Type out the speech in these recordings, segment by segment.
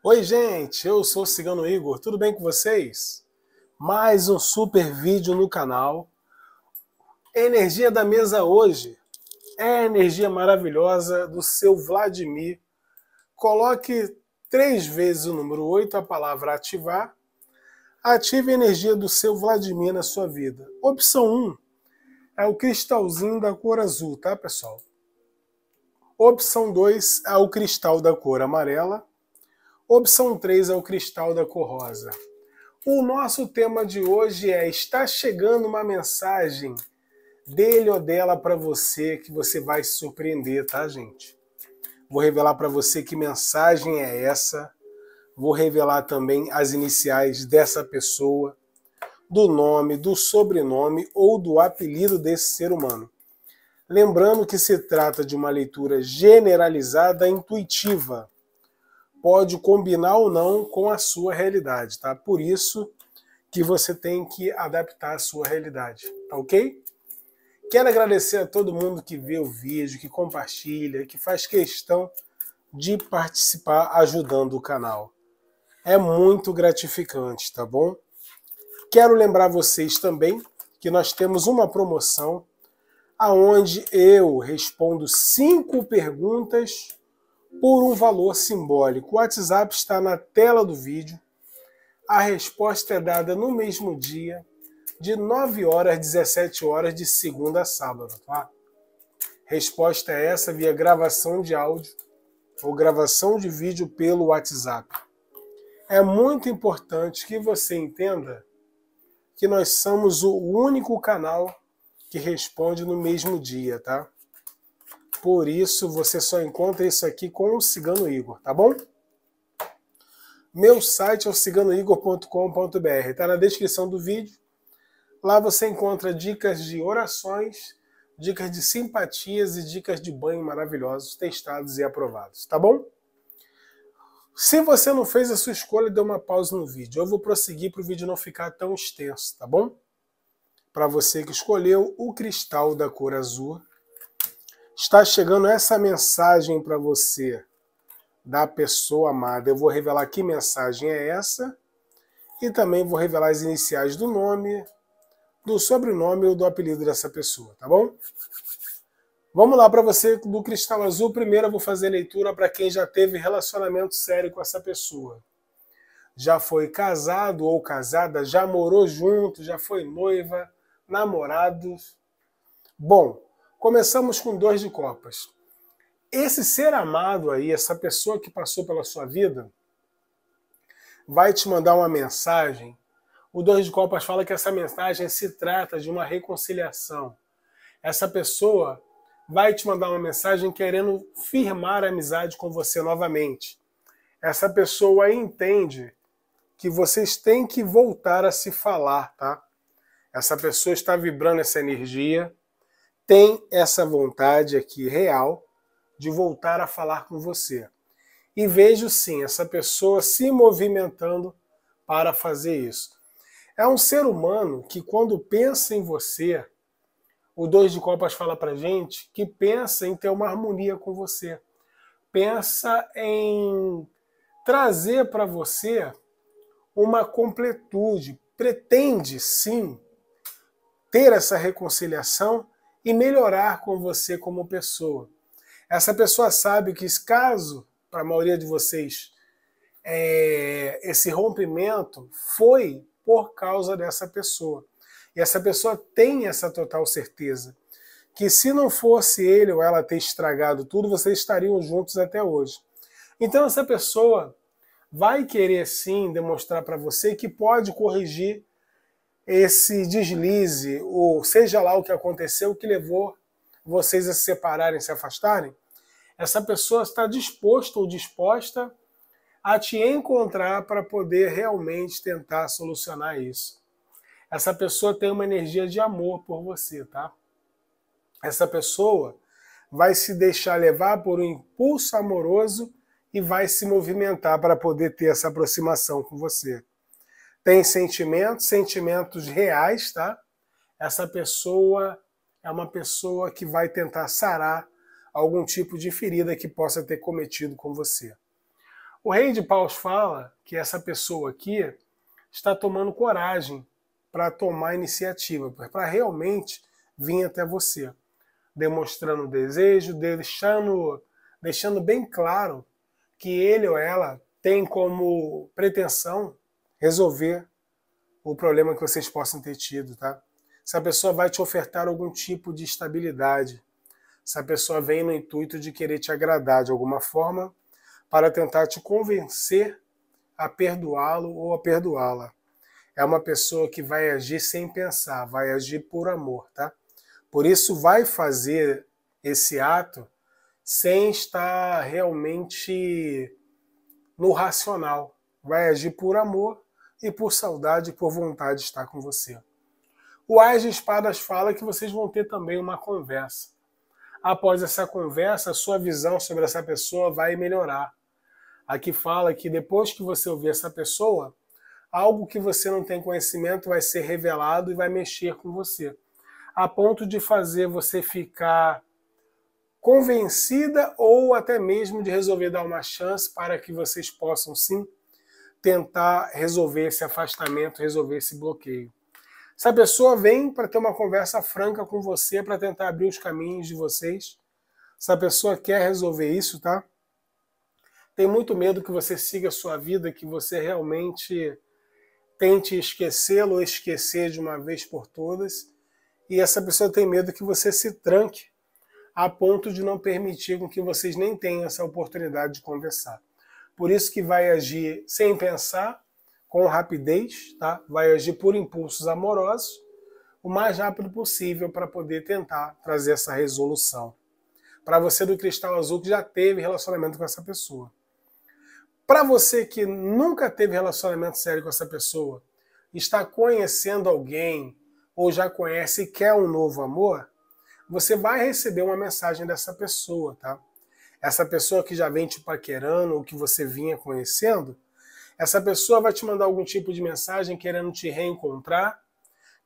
Oi, gente, eu sou o Cigano Igor, tudo bem com vocês? Mais um super vídeo no canal. Energia da mesa hoje é a energia maravilhosa do seu Vladimir. Coloque três vezes o número 8, a palavra ativar. Ative a energia do seu Vladimir na sua vida. Opção 1 é o cristalzinho da cor azul, tá, pessoal? Opção 2 é o cristal da cor amarela. Opção 3 é o cristal da cor rosa. O nosso tema de hoje é: está chegando uma mensagem dele ou dela para você que você vai se surpreender, tá, gente? Vou revelar para você que mensagem é essa. Vou revelar também as iniciais dessa pessoa, do nome, do sobrenome ou do apelido desse ser humano. Lembrando que se trata de uma leitura generalizada intuitiva pode combinar ou não com a sua realidade, tá? Por isso que você tem que adaptar a sua realidade, tá ok? Quero agradecer a todo mundo que vê o vídeo, que compartilha, que faz questão de participar ajudando o canal. É muito gratificante, tá bom? Quero lembrar vocês também que nós temos uma promoção aonde eu respondo cinco perguntas por um valor simbólico. O WhatsApp está na tela do vídeo. A resposta é dada no mesmo dia, de 9 horas às 17 horas, de segunda a sábado. Tá? Resposta é essa via gravação de áudio ou gravação de vídeo pelo WhatsApp. É muito importante que você entenda que nós somos o único canal que responde no mesmo dia, tá? Por isso, você só encontra isso aqui com o Cigano Igor, tá bom? Meu site é o ciganoigor.com.br, está na descrição do vídeo. Lá você encontra dicas de orações, dicas de simpatias e dicas de banho maravilhosos, testados e aprovados, tá bom? Se você não fez a sua escolha, dê uma pausa no vídeo. Eu vou prosseguir para o vídeo não ficar tão extenso, tá bom? Para você que escolheu o cristal da cor azul, Está chegando essa mensagem para você da pessoa amada. Eu vou revelar que mensagem é essa e também vou revelar as iniciais do nome, do sobrenome ou do apelido dessa pessoa, tá bom? Vamos lá para você do Cristal Azul. Primeiro eu vou fazer leitura para quem já teve relacionamento sério com essa pessoa. Já foi casado ou casada, já morou junto, já foi noiva, namorados. Bom, Começamos com dois de copas. Esse ser amado aí, essa pessoa que passou pela sua vida, vai te mandar uma mensagem. O dois de copas fala que essa mensagem se trata de uma reconciliação. Essa pessoa vai te mandar uma mensagem querendo firmar a amizade com você novamente. Essa pessoa entende que vocês têm que voltar a se falar, tá? Essa pessoa está vibrando essa energia tem essa vontade aqui real de voltar a falar com você. E vejo sim essa pessoa se movimentando para fazer isso. É um ser humano que, quando pensa em você, o Dois de Copas fala para gente que pensa em ter uma harmonia com você. Pensa em trazer para você uma completude. Pretende sim ter essa reconciliação e melhorar com você como pessoa. Essa pessoa sabe que, caso, para a maioria de vocês, é, esse rompimento foi por causa dessa pessoa. E essa pessoa tem essa total certeza que se não fosse ele ou ela ter estragado tudo, vocês estariam juntos até hoje. Então essa pessoa vai querer sim demonstrar para você que pode corrigir esse deslize, ou seja lá o que aconteceu que levou vocês a se separarem, se afastarem, essa pessoa está disposta ou disposta a te encontrar para poder realmente tentar solucionar isso. Essa pessoa tem uma energia de amor por você, tá? Essa pessoa vai se deixar levar por um impulso amoroso e vai se movimentar para poder ter essa aproximação com você tem sentimentos, sentimentos reais, tá? Essa pessoa é uma pessoa que vai tentar sarar algum tipo de ferida que possa ter cometido com você. O rei de paus fala que essa pessoa aqui está tomando coragem para tomar iniciativa, para realmente vir até você, demonstrando desejo, deixando, deixando bem claro que ele ou ela tem como pretensão resolver o problema que vocês possam ter tido, tá? Se a pessoa vai te ofertar algum tipo de estabilidade, se a pessoa vem no intuito de querer te agradar de alguma forma para tentar te convencer a perdoá-lo ou a perdoá-la. É uma pessoa que vai agir sem pensar, vai agir por amor, tá? Por isso vai fazer esse ato sem estar realmente no racional. Vai agir por amor e por saudade e por vontade de estar com você. O Ais de Espadas fala que vocês vão ter também uma conversa. Após essa conversa, a sua visão sobre essa pessoa vai melhorar. Aqui fala que depois que você ouvir essa pessoa, algo que você não tem conhecimento vai ser revelado e vai mexer com você, a ponto de fazer você ficar convencida ou até mesmo de resolver dar uma chance para que vocês possam sim tentar resolver esse afastamento, resolver esse bloqueio. Essa pessoa vem para ter uma conversa franca com você, para tentar abrir os caminhos de vocês. Essa pessoa quer resolver isso, tá? Tem muito medo que você siga a sua vida, que você realmente tente esquecê-lo ou esquecer de uma vez por todas. E essa pessoa tem medo que você se tranque a ponto de não permitir que vocês nem tenham essa oportunidade de conversar. Por isso que vai agir sem pensar, com rapidez, tá? vai agir por impulsos amorosos, o mais rápido possível para poder tentar trazer essa resolução. Para você do cristal azul que já teve relacionamento com essa pessoa. Para você que nunca teve relacionamento sério com essa pessoa, está conhecendo alguém ou já conhece e quer um novo amor, você vai receber uma mensagem dessa pessoa, tá? Essa pessoa que já vem te paquerando ou que você vinha conhecendo, essa pessoa vai te mandar algum tipo de mensagem querendo te reencontrar,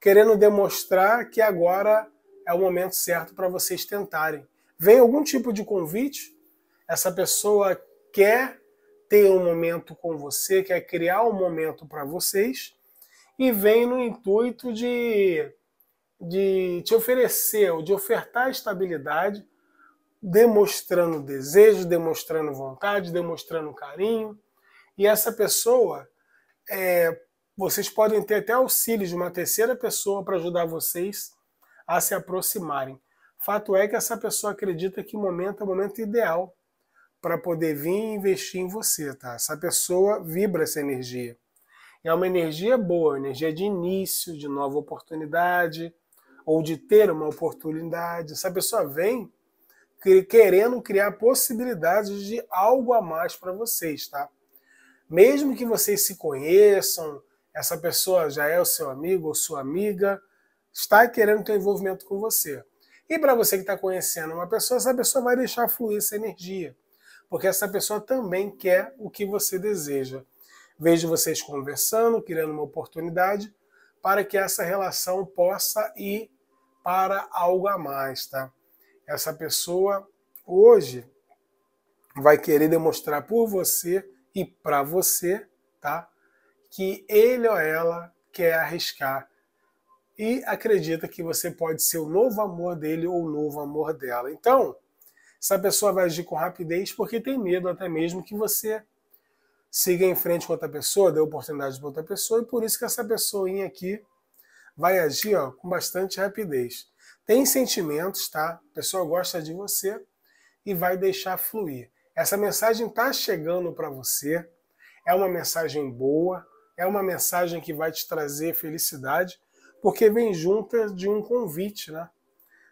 querendo demonstrar que agora é o momento certo para vocês tentarem. Vem algum tipo de convite, essa pessoa quer ter um momento com você, quer criar um momento para vocês e vem no intuito de de te oferecer ou de ofertar estabilidade, demonstrando desejo, demonstrando vontade, demonstrando carinho. E essa pessoa, é, vocês podem ter até auxílio de uma terceira pessoa para ajudar vocês a se aproximarem. Fato é que essa pessoa acredita que o momento é o momento ideal para poder vir e investir em você, tá? Essa pessoa vibra essa energia. É uma energia boa, energia de início, de nova oportunidade, ou de ter uma oportunidade. Essa pessoa vem querendo criar possibilidades de algo a mais para vocês, tá? Mesmo que vocês se conheçam, essa pessoa já é o seu amigo ou sua amiga, está querendo ter envolvimento com você. E para você que está conhecendo uma pessoa, essa pessoa vai deixar fluir essa energia, porque essa pessoa também quer o que você deseja. Vejo vocês conversando, criando uma oportunidade para que essa relação possa ir para algo a mais, tá? Essa pessoa hoje vai querer demonstrar por você e para você, tá? Que ele ou ela quer arriscar e acredita que você pode ser o novo amor dele ou o novo amor dela. Então, essa pessoa vai agir com rapidez porque tem medo até mesmo que você siga em frente com outra pessoa, dê oportunidade para outra pessoa, e por isso que essa pessoinha aqui vai agir ó, com bastante rapidez. Tem sentimentos, tá? A pessoa gosta de você e vai deixar fluir. Essa mensagem está chegando para você, é uma mensagem boa, é uma mensagem que vai te trazer felicidade, porque vem junta de um convite, né?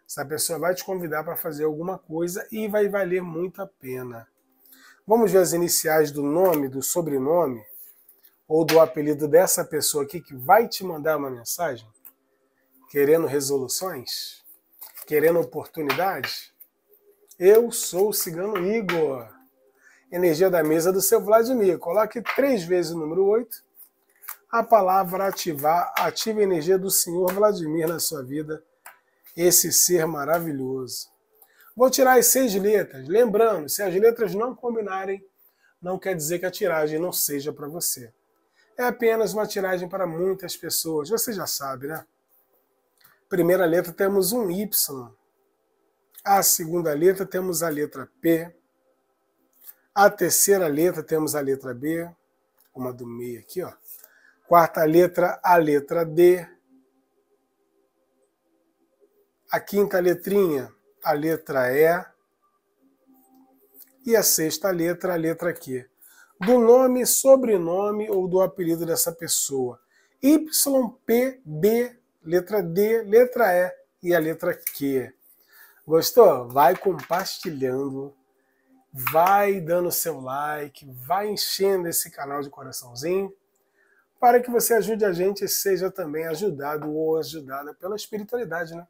Essa pessoa vai te convidar para fazer alguma coisa e vai valer muito a pena. Vamos ver as iniciais do nome, do sobrenome ou do apelido dessa pessoa aqui que vai te mandar uma mensagem? Querendo resoluções? Querendo oportunidade? Eu sou o Cigano Igor. Energia da mesa do seu Vladimir. Coloque três vezes o número 8. A palavra ativar, ative a energia do Senhor Vladimir na sua vida. Esse ser maravilhoso. Vou tirar as seis letras. Lembrando, se as letras não combinarem, não quer dizer que a tiragem não seja para você. É apenas uma tiragem para muitas pessoas, você já sabe, né? Primeira letra temos um Y. A segunda letra temos a letra P. A terceira letra temos a letra B, uma do meio aqui, ó. Quarta letra, a letra D. A quinta letrinha, a letra E. E a sexta letra, a letra Q. Do nome, sobrenome ou do apelido dessa pessoa. Y, P, B, letra D, letra E e a letra Q. Gostou? Vai compartilhando, vai dando seu like, vai enchendo esse canal de coraçãozinho para que você ajude a gente e seja também ajudado ou ajudada pela espiritualidade, né?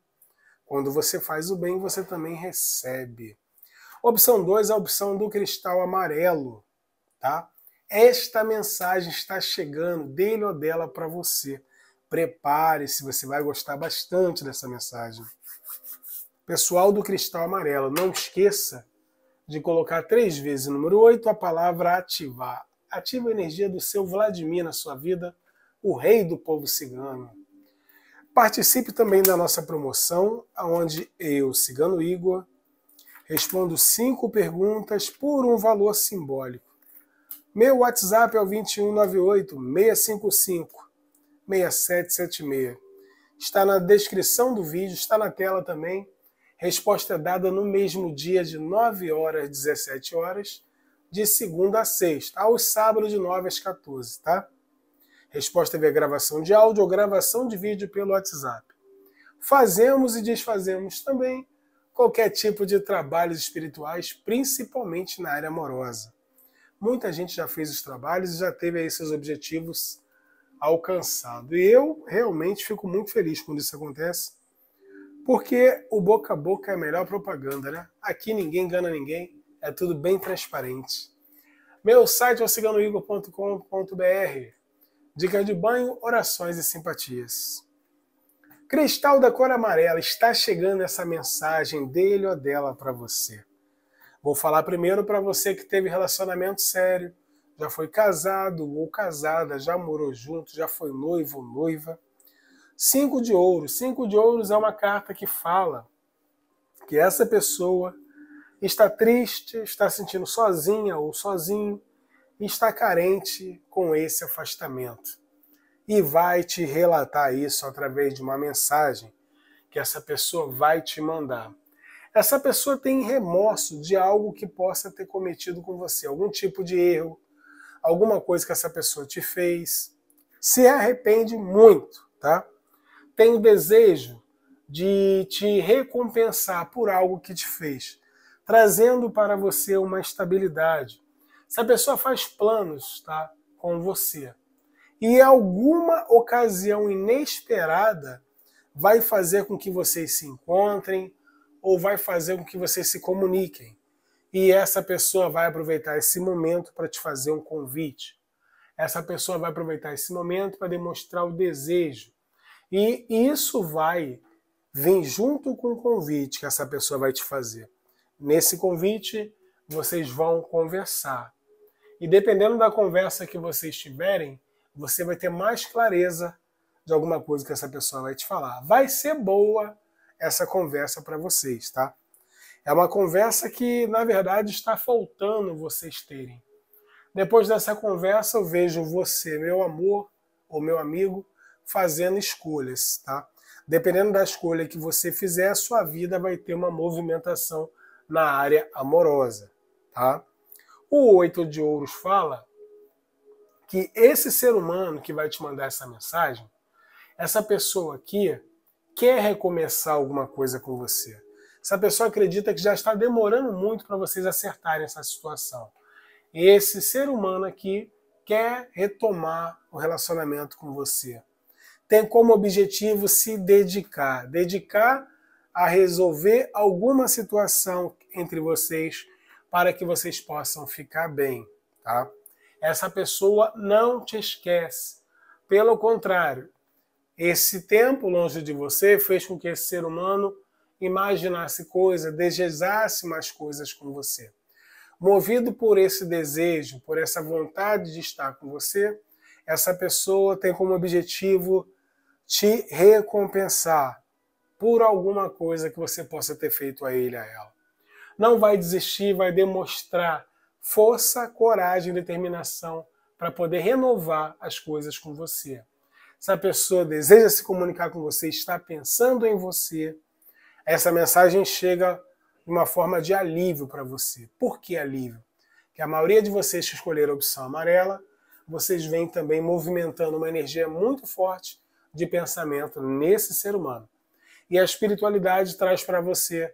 Quando você faz o bem, você também recebe. Opção 2, a opção do cristal amarelo, tá? Esta mensagem está chegando dele ou dela para você. Prepare-se, você vai gostar bastante dessa mensagem. Pessoal do cristal amarelo, não esqueça de colocar três vezes o número 8 a palavra ativar. Ativa a energia do seu Vladimir na sua vida, o rei do povo cigano. Participe também da nossa promoção, onde eu, Cigano Igor, respondo cinco perguntas por um valor simbólico. Meu WhatsApp é o 2198 655 6776. Está na descrição do vídeo, está na tela também. Resposta dada no mesmo dia de 9 horas às 17 horas, de segunda a sexta, aos sábados de 9 às 14, tá? Resposta via gravação de áudio ou gravação de vídeo pelo WhatsApp. Fazemos e desfazemos também qualquer tipo de trabalhos espirituais, principalmente na área amorosa. Muita gente já fez os trabalhos e já teve aí seus objetivos alcançados. E eu realmente fico muito feliz quando isso acontece, porque o boca a boca é a melhor propaganda, né? Aqui ninguém engana ninguém, é tudo bem transparente. Meu site é o ciganoigor.com.br Dica de banho, orações e simpatias. Cristal da cor amarela, está chegando essa mensagem dele ou dela para você. Vou falar primeiro para você que teve relacionamento sério, já foi casado ou casada, já morou junto, já foi noivo ou noiva. Cinco de ouros. Cinco de ouros é uma carta que fala que essa pessoa está triste, está sentindo sozinha ou sozinho, está carente com esse afastamento. E vai te relatar isso através de uma mensagem que essa pessoa vai te mandar. Essa pessoa tem remorso de algo que possa ter cometido com você, algum tipo de erro, alguma coisa que essa pessoa te fez. Se arrepende muito, tá? Tem o desejo de te recompensar por algo que te fez, trazendo para você uma estabilidade, se a pessoa faz planos tá, com você e alguma ocasião inesperada vai fazer com que vocês se encontrem ou vai fazer com que vocês se comuniquem. E essa pessoa vai aproveitar esse momento para te fazer um convite. Essa pessoa vai aproveitar esse momento para demonstrar o desejo. E isso vai vir junto com o convite que essa pessoa vai te fazer. Nesse convite, vocês vão conversar. E dependendo da conversa que vocês tiverem, você vai ter mais clareza de alguma coisa que essa pessoa vai te falar. Vai ser boa essa conversa para vocês, tá? É uma conversa que, na verdade, está faltando vocês terem. Depois dessa conversa, eu vejo você, meu amor ou meu amigo, fazendo escolhas, tá? Dependendo da escolha que você fizer, a sua vida vai ter uma movimentação na área amorosa, tá? O oito de ouros fala que esse ser humano que vai te mandar essa mensagem, essa pessoa aqui quer recomeçar alguma coisa com você. Essa pessoa acredita que já está demorando muito para vocês acertarem essa situação. Esse ser humano aqui quer retomar o relacionamento com você. Tem como objetivo se dedicar, dedicar a resolver alguma situação entre vocês para que vocês possam ficar bem, tá? Essa pessoa não te esquece. Pelo contrário, esse tempo longe de você fez com que esse ser humano imaginasse coisas, desejasse mais coisas com você. Movido por esse desejo, por essa vontade de estar com você, essa pessoa tem como objetivo te recompensar por alguma coisa que você possa ter feito a ele, a ela. Não vai desistir, vai demonstrar força, coragem, determinação para poder renovar as coisas com você. Essa pessoa deseja se comunicar com você, está pensando em você, essa mensagem chega de uma forma de alívio para você. Por que alívio? Que a maioria de vocês que escolheram a opção amarela, vocês vêm também movimentando uma energia muito forte de pensamento nesse ser humano. E a espiritualidade traz para você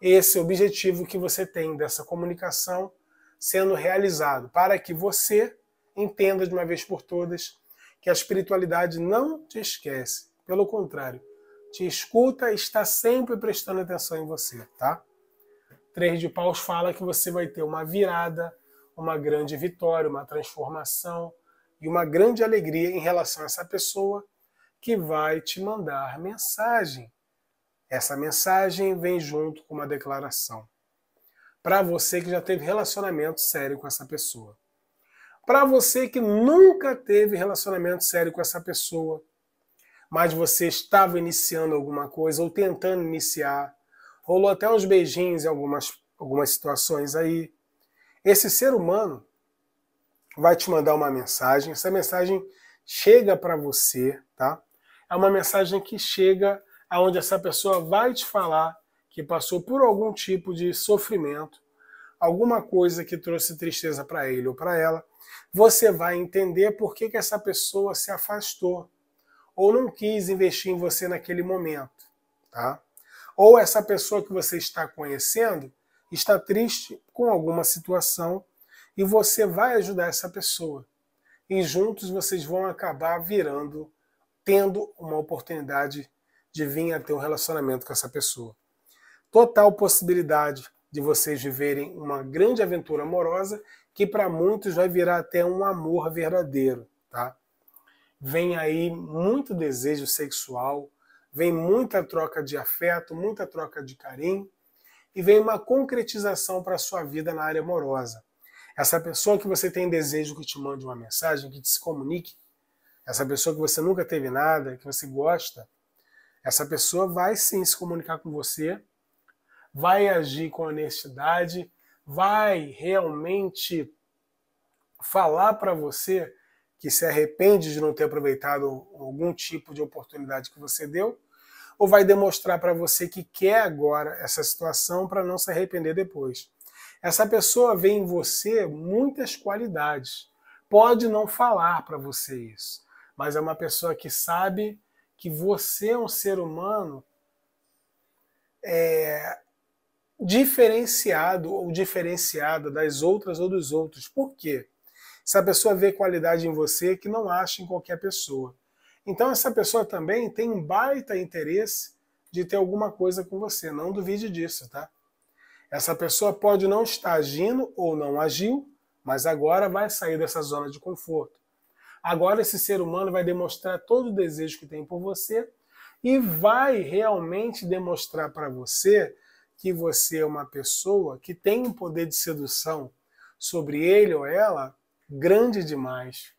esse objetivo que você tem dessa comunicação sendo realizado, para que você entenda de uma vez por todas que a espiritualidade não te esquece. Pelo contrário, te escuta e está sempre prestando atenção em você, tá? Três de Paus fala que você vai ter uma virada, uma grande vitória, uma transformação e uma grande alegria em relação a essa pessoa que vai te mandar mensagem. Essa mensagem vem junto com uma declaração. Para você que já teve relacionamento sério com essa pessoa. Para você que nunca teve relacionamento sério com essa pessoa, mas você estava iniciando alguma coisa ou tentando iniciar, rolou até uns beijinhos em algumas, algumas situações aí. Esse ser humano vai te mandar uma mensagem, essa mensagem chega para você, tá? É uma mensagem que chega aonde essa pessoa vai te falar que passou por algum tipo de sofrimento, alguma coisa que trouxe tristeza para ele ou para ela. Você vai entender por que, que essa pessoa se afastou ou não quis investir em você naquele momento, tá? Ou essa pessoa que você está conhecendo está triste com alguma situação e você vai ajudar essa pessoa. E juntos vocês vão acabar virando, tendo uma oportunidade de vir a ter um relacionamento com essa pessoa. Total possibilidade de vocês viverem uma grande aventura amorosa que para muitos vai virar até um amor verdadeiro, tá? Vem aí muito desejo sexual, vem muita troca de afeto, muita troca de carinho e vem uma concretização para a sua vida na área amorosa. Essa pessoa que você tem desejo que te mande uma mensagem, que te se comunique, essa pessoa que você nunca teve nada, que você gosta, essa pessoa vai sim se comunicar com você, vai agir com honestidade, vai realmente falar para você que se arrepende de não ter aproveitado algum tipo de oportunidade que você deu, ou vai demonstrar para você que quer agora essa situação para não se arrepender depois. Essa pessoa vê em você muitas qualidades. Pode não falar para você isso, mas é uma pessoa que sabe que você é um ser humano é, diferenciado ou diferenciada das outras ou dos outros. Por quê? Essa pessoa vê qualidade em você que não acha em qualquer pessoa. Então essa pessoa também tem um baita interesse de ter alguma coisa com você. Não duvide disso, tá? Essa pessoa pode não estar agindo ou não agiu, mas agora vai sair dessa zona de conforto. Agora esse ser humano vai demonstrar todo o desejo que tem por você e vai realmente demonstrar para você que você é uma pessoa que tem um poder de sedução sobre ele ou ela grande demais.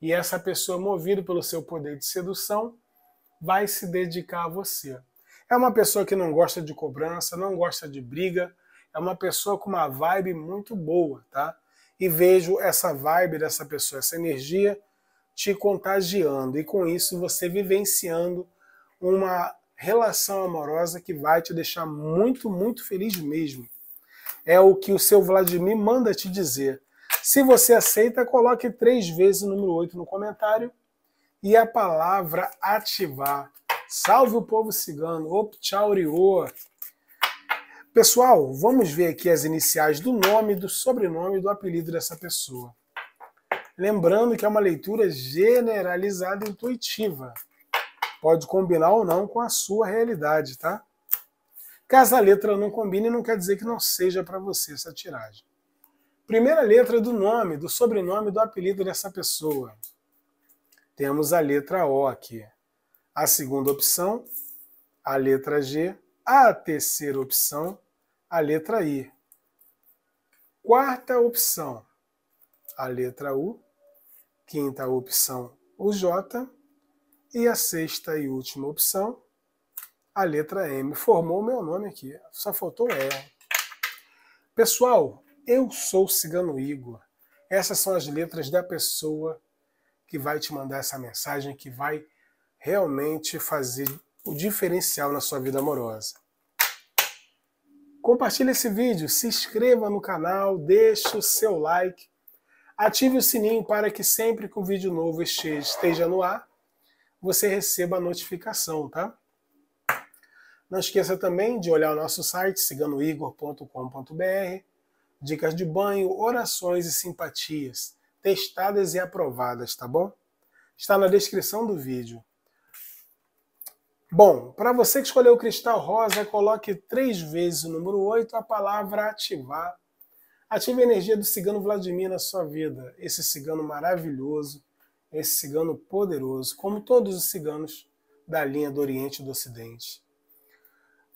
E essa pessoa, movida pelo seu poder de sedução, vai se dedicar a você. É uma pessoa que não gosta de cobrança, não gosta de briga, é uma pessoa com uma vibe muito boa, tá? E vejo essa vibe dessa pessoa, essa energia te contagiando e com isso você vivenciando uma relação amorosa que vai te deixar muito, muito feliz mesmo. É o que o seu Vladimir manda te dizer. Se você aceita, coloque três vezes o número 8 no comentário e a palavra ativar. Salve o povo cigano. Op, tchau, Rio. Pessoal, vamos ver aqui as iniciais do nome, do sobrenome e do apelido dessa pessoa. Lembrando que é uma leitura generalizada e intuitiva. Pode combinar ou não com a sua realidade, tá? Caso a letra não combine, não quer dizer que não seja para você essa tiragem. Primeira letra do nome, do sobrenome, do apelido dessa pessoa. Temos a letra O aqui. A segunda opção, a letra G. A terceira opção, a letra I. Quarta opção, a letra U. Quinta opção, o J. E a sexta e última opção, a letra M. Formou o meu nome aqui, só faltou R. Pessoal, eu sou Cigano Igor. Essas são as letras da pessoa que vai te mandar essa mensagem, que vai realmente fazer o diferencial na sua vida amorosa. Compartilhe esse vídeo, se inscreva no canal, deixe o seu like, ative o sininho para que sempre que o vídeo novo esteja no ar, você receba a notificação, tá? Não esqueça também de olhar o nosso site, ciganoigor.com.br, dicas de banho, orações e simpatias, testadas e aprovadas, tá bom? Está na descrição do vídeo. Bom, para você que escolheu o cristal rosa, coloque três vezes o número 8, a palavra ativar. Ative a energia do cigano Vladimir na sua vida. Esse cigano maravilhoso, esse cigano poderoso, como todos os ciganos da linha do Oriente e do Ocidente.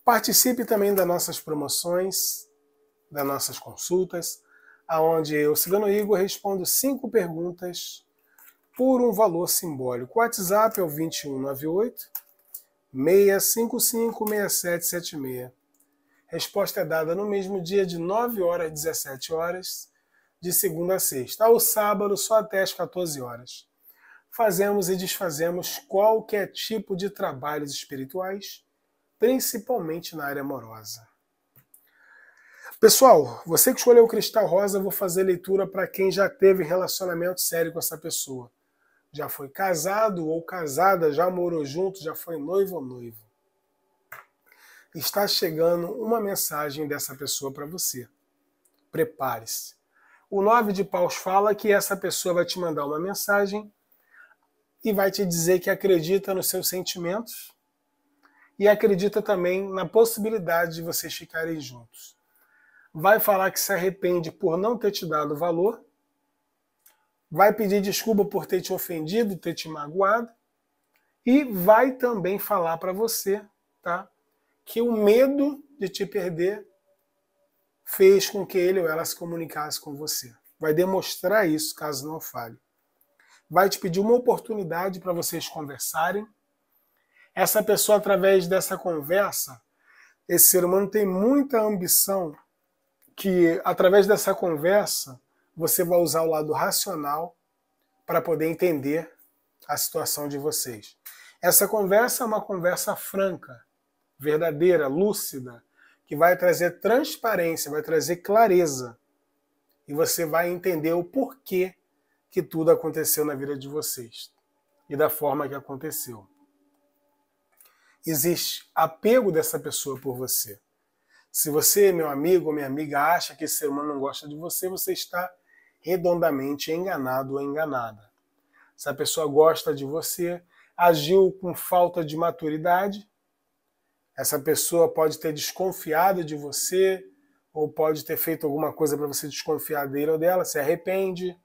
Participe também das nossas promoções, das nossas consultas, aonde eu, Cigano Igor, respondo cinco perguntas por um valor simbólico. O WhatsApp é o 2198 6556776. Resposta é dada no mesmo dia de 9 horas às 17 horas, de segunda a sexta. Ao sábado, só até às 14 horas. Fazemos e desfazemos qualquer tipo de trabalhos espirituais, principalmente na área amorosa. Pessoal, você que escolheu o cristal rosa, vou fazer leitura para quem já teve relacionamento sério com essa pessoa já foi casado ou casada, já morou junto, já foi noivo ou noivo. Está chegando uma mensagem dessa pessoa para você. Prepare-se. O nove de paus fala que essa pessoa vai te mandar uma mensagem e vai te dizer que acredita nos seus sentimentos e acredita também na possibilidade de vocês ficarem juntos. Vai falar que se arrepende por não ter te dado valor vai pedir desculpa por ter te ofendido, ter te magoado, e vai também falar para você, tá? Que o medo de te perder fez com que ele ou ela se comunicasse com você. Vai demonstrar isso, caso não fale. Vai te pedir uma oportunidade para vocês conversarem. Essa pessoa, através dessa conversa, esse ser humano tem muita ambição que, através dessa conversa, você vai usar o lado racional para poder entender a situação de vocês. Essa conversa é uma conversa franca, verdadeira, lúcida, que vai trazer transparência, vai trazer clareza. E você vai entender o porquê que tudo aconteceu na vida de vocês e da forma que aconteceu. Existe apego dessa pessoa por você. Se você, meu amigo ou minha amiga, acha que esse ser humano não gosta de você, você está redondamente enganado ou enganada. Se a pessoa gosta de você, agiu com falta de maturidade, essa pessoa pode ter desconfiado de você, ou pode ter feito alguma coisa para você desconfiar dele ou dela, se arrepende,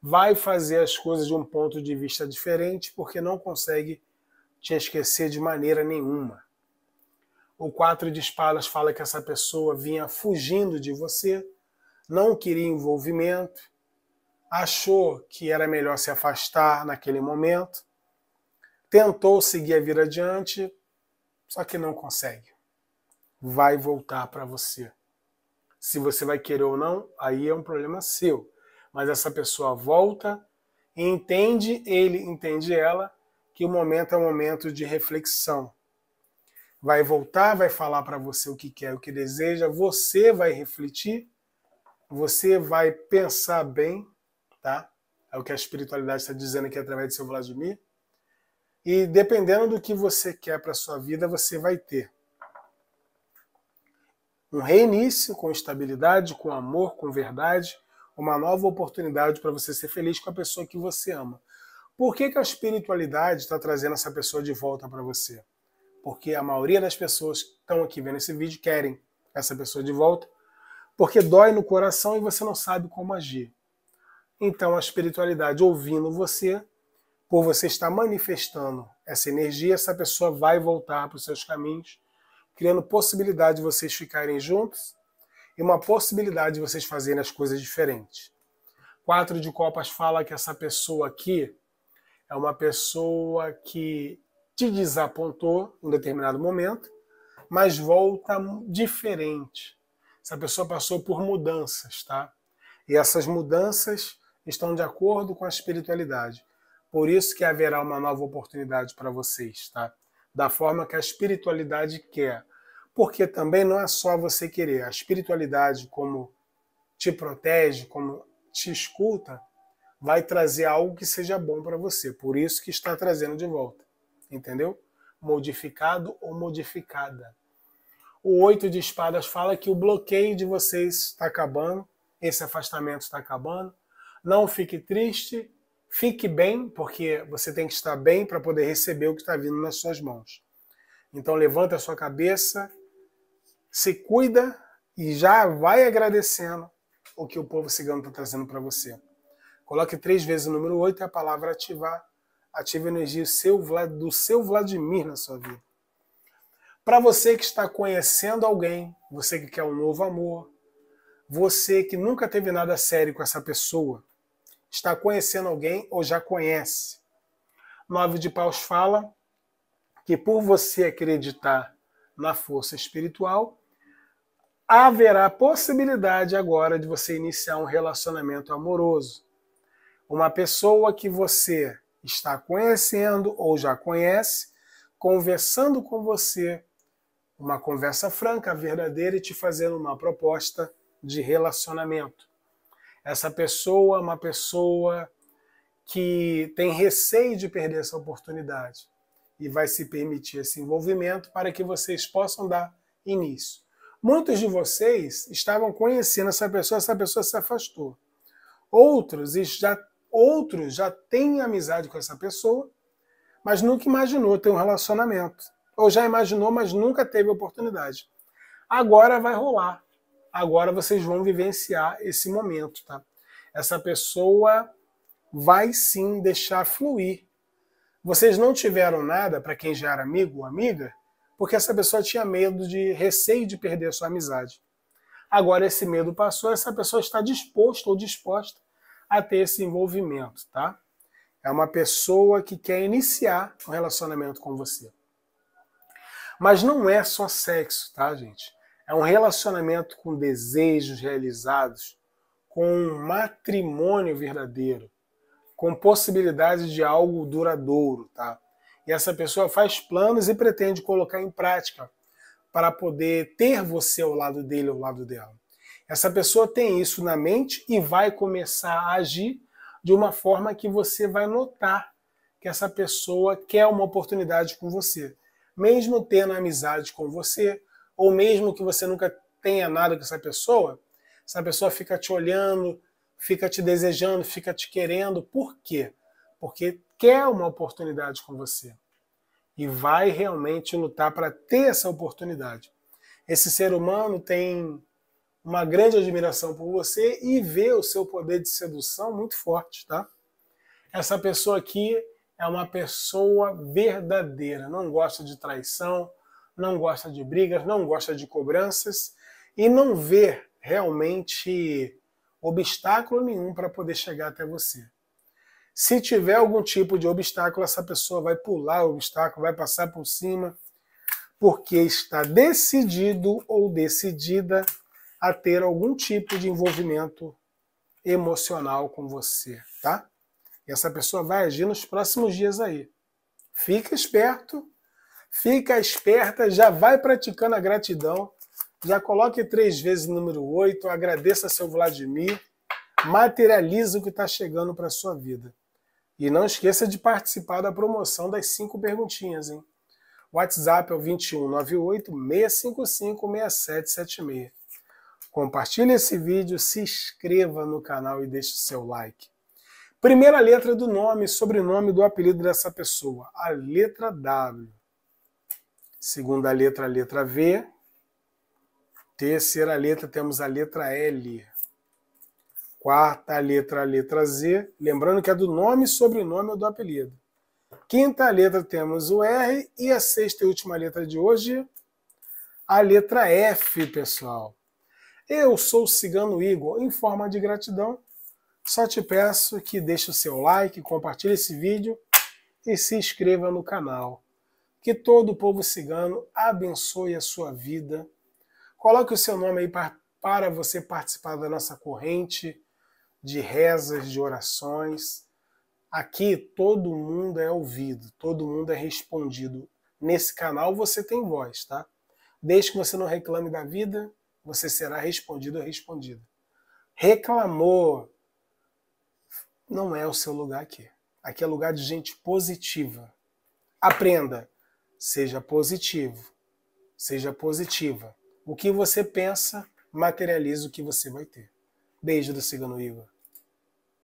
vai fazer as coisas de um ponto de vista diferente porque não consegue te esquecer de maneira nenhuma. O quatro de espadas fala que essa pessoa vinha fugindo de você, não queria envolvimento, achou que era melhor se afastar naquele momento, tentou seguir a vida adiante, só que não consegue. Vai voltar para você. Se você vai querer ou não, aí é um problema seu. Mas essa pessoa volta e entende, ele entende ela, que o momento é um momento de reflexão. Vai voltar, vai falar para você o que quer, o que deseja, você vai refletir você vai pensar bem, tá? É o que a espiritualidade está dizendo aqui através de seu Vladimir. E dependendo do que você quer para sua vida, você vai ter um reinício com estabilidade, com amor, com verdade, uma nova oportunidade para você ser feliz com a pessoa que você ama. Por que, que a espiritualidade está trazendo essa pessoa de volta para você? Porque a maioria das pessoas que estão aqui vendo esse vídeo querem essa pessoa de volta porque dói no coração e você não sabe como agir. Então a espiritualidade ouvindo você, por você estar manifestando essa energia, essa pessoa vai voltar para os seus caminhos, criando possibilidade de vocês ficarem juntos. e uma possibilidade de vocês fazerem as coisas diferentes. Quatro de copas fala que essa pessoa aqui é uma pessoa que te desapontou em determinado momento, mas volta diferente. Essa pessoa passou por mudanças, tá? E essas mudanças estão de acordo com a espiritualidade. Por isso que haverá uma nova oportunidade para vocês, tá? Da forma que a espiritualidade quer. Porque também não é só você querer. A espiritualidade, como te protege, como te escuta, vai trazer algo que seja bom para você. Por isso que está trazendo de volta. Entendeu? Modificado ou modificada. O oito de espadas fala que o bloqueio de vocês está acabando, esse afastamento está acabando. Não fique triste, fique bem, porque você tem que estar bem para poder receber o que está vindo nas suas mãos. Então levanta a sua cabeça, se cuida e já vai agradecendo o que o povo cigano está trazendo para você. Coloque três vezes o número 8 e a palavra ativar. Ative a energia do seu Vladimir na sua vida. Para você que está conhecendo alguém, você que quer um novo amor, você que nunca teve nada sério com essa pessoa, está conhecendo alguém ou já conhece. Nove de Paus fala que por você acreditar na força espiritual, haverá possibilidade agora de você iniciar um relacionamento amoroso. Uma pessoa que você está conhecendo ou já conhece, conversando com você, uma conversa franca, verdadeira e te fazendo uma proposta de relacionamento. Essa pessoa é uma pessoa que tem receio de perder essa oportunidade e vai se permitir esse envolvimento para que vocês possam dar início. Muitos de vocês estavam conhecendo essa pessoa, essa pessoa se afastou. Outros já, outros já têm amizade com essa pessoa, mas nunca imaginou ter um relacionamento ou já imaginou, mas nunca teve oportunidade. Agora vai rolar. Agora vocês vão vivenciar esse momento, tá? Essa pessoa vai sim deixar fluir. Vocês não tiveram nada para quem já era amigo ou amiga, porque essa pessoa tinha medo de receio de perder sua amizade. Agora esse medo passou, essa pessoa está disposta ou disposta a ter esse envolvimento, tá? É uma pessoa que quer iniciar um relacionamento com você. Mas não é só sexo, tá, gente? É um relacionamento com desejos realizados, com um matrimônio verdadeiro, com possibilidade de algo duradouro, tá? E essa pessoa faz planos e pretende colocar em prática para poder ter você ao lado dele, ao lado dela. Essa pessoa tem isso na mente e vai começar a agir de uma forma que você vai notar que essa pessoa quer uma oportunidade com você mesmo tendo amizade com você, ou mesmo que você nunca tenha nada com essa pessoa, essa pessoa fica te olhando, fica te desejando, fica te querendo. Por quê? Porque quer uma oportunidade com você e vai realmente lutar para ter essa oportunidade. Esse ser humano tem uma grande admiração por você e vê o seu poder de sedução muito forte, tá? Essa pessoa aqui é uma pessoa verdadeira, não gosta de traição, não gosta de brigas, não gosta de cobranças e não vê realmente obstáculo nenhum para poder chegar até você. Se tiver algum tipo de obstáculo, essa pessoa vai pular o obstáculo, vai passar por cima, porque está decidido ou decidida a ter algum tipo de envolvimento emocional com você, tá? E essa pessoa vai agir nos próximos dias aí. Fica esperto, fica esperta, já vai praticando a gratidão, já coloque três vezes o número 8, agradeça seu Vladimir, materialize o que está chegando para sua vida. E não esqueça de participar da promoção das cinco perguntinhas, hein? WhatsApp é o 2198 655 6776. Compartilhe esse vídeo, se inscreva no canal e deixe o seu like. Primeira letra do nome, sobrenome do apelido dessa pessoa, a letra W. Segunda letra, a letra V. Terceira letra, temos a letra L. Quarta letra, a letra Z. Lembrando que é do nome, sobrenome ou do apelido. Quinta letra, temos o R. E a sexta e última letra de hoje, a letra F, pessoal. Eu sou o Cigano Igor. Em forma de gratidão, só te peço que deixe o seu like, compartilhe esse vídeo e se inscreva no canal. Que todo o povo cigano abençoe a sua vida. Coloque o seu nome aí para você participar da nossa corrente de rezas, de orações. Aqui todo mundo é ouvido, todo mundo é respondido. Nesse canal você tem voz, tá? Desde que você não reclame da vida, você será respondido ou respondida. Reclamou, não é o seu lugar aqui. Aqui é lugar de gente positiva. Aprenda, seja positivo, seja positiva. O que você pensa, materializa o que você vai ter. Beijo do Cigano Igor.